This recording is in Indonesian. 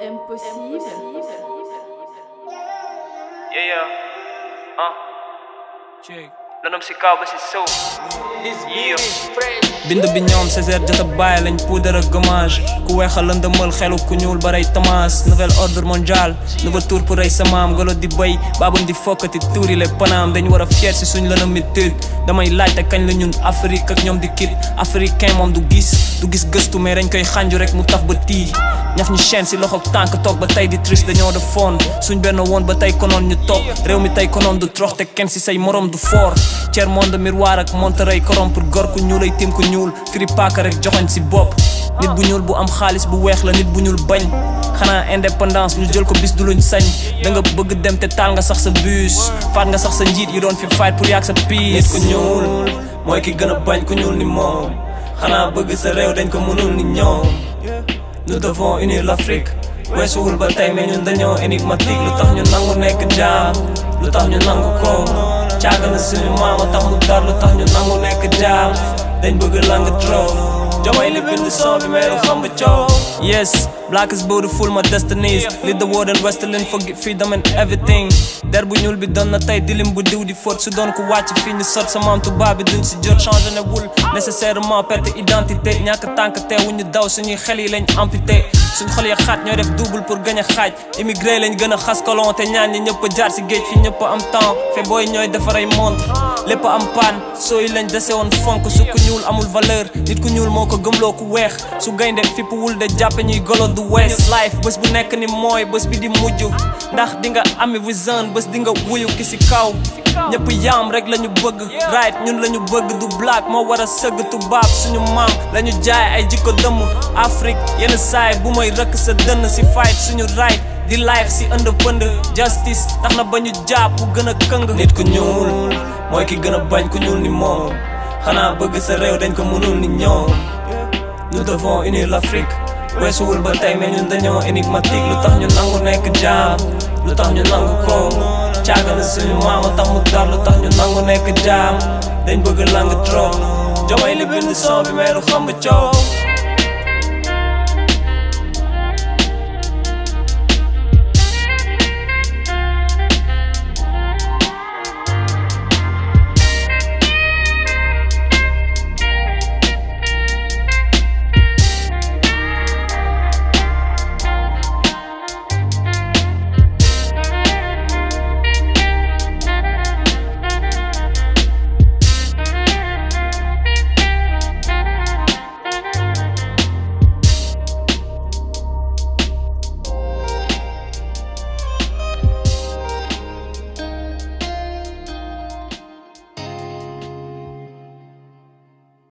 Impossible. Impossible. Yeah, yeah. Huh. Check. Uh. Lanam si kaw ba si. Yeah. bind bi ñoom Césaire jota bàyyi lañ poudre ak gommage. Ku weexal lëndëmal xelu ku ñuul ba rey Thomas. Nouvel ordre mondial nouveau tour pour rey sa maam. Golo di béy baabam di fokkati tuuri le panaam. Dañ war a fier si suñ lëndëmitude damay laajte kañ la ñun Afrique ak ñoom di kit. Africain moom du gis du gis gëstu mais dañ koy xànju rek mu taf ba tii. Ñaf ñu chaîne si loxo tànk toog ba tey di triste dañoo de foon suñ benn woon ba tey konoon ñu toog. Réew mi tey konoon du trox te kenn si say morom du fort cer monde miroir ak monterey pour gor ku ñuul ay tim ku ñuul. Firi rek joxoñ si bopp. Nit bu ñuul bu am xaalis bu weex la nit bu ñuul bañ. Xanaa indépendance ñu jël ko bis du luñ sañ. Da nga bëgg dem te taal nga sax sa bus. Faat nga sax sa njiit yi doon fi fight pour yàgg sa piis. Ku ñuul mooy ki gën a bañ ku ñuul ni moom. Xanaa bëgg sa réew dañ ko mënul ni ñoom. Nous devons unir l'Afrique. Weesuwul ba tey mais ñun dañoo énigmatique. Lu tax ñu nangu nekk jaam? Lu ñu nangu ko caaga na suñu maama tax mu dar lu tax ñu nangu nekk jaam dañ bëgg lang trop jomay li bind son bi mais du xam coow yes black is beautiful my destinies lead the world and for freedom and everything. Der bu ñuul bi doon na tey dilim bu diw di fóot su doon ko wàcc fii ñu sot sa maam tubaab bi duñ si jot changé ne wul nécessairement perte identité ñàkk tànk teewu ñu daw suñuy xel yi lañ amputé suñ xol ya xaaj ñooy def double pour gañ a xaaj immigré lañ gën a xas colon te ñaan ñi ñëpp jaar si géej fi ñëpp am temps fe booy ñooy defaray montre lépp am paan. Sooy lañ dese woon fonk su ku ñuul amul valeur. Nit ku ñuul moo ko gëmloo ku weex. Su gaynde fi wul de jàppe ñuy golo du wees. Life bés bu nekk ni mooy bés bi di mujj. Ndax di nga ami vision bés di nga wuyu ki si kaw. Ñëpp yaam rek lañu bëgg. Right ñun lañu bëgg. Du black moo war a sëgg tubaab. Suñu maam lañu jaay ay jikko dëmm. Afrique yenn saay bu may rëkk sa dënn si fight suñu right. Di life si ënd pënd. Justice tax na ba ñu jàpp gën a këng. Nit ku ñuul mooy ki gën a bañ ku ñuul ni moom. Xanaa bëgg sa réew dañ ko mënul ni ñoom. Nous devons unir l'Afrique. Weesuwul ba tey mais ñun dañoo énigmatique. Lu tax ñu nangu nekk jaam lu tax ñu nangu ko. Caaga na suñu maama tax mu dar lu tax ñu nangu nekk jaam dañ bëgg lang trop. Jomay li bind son bi ba coow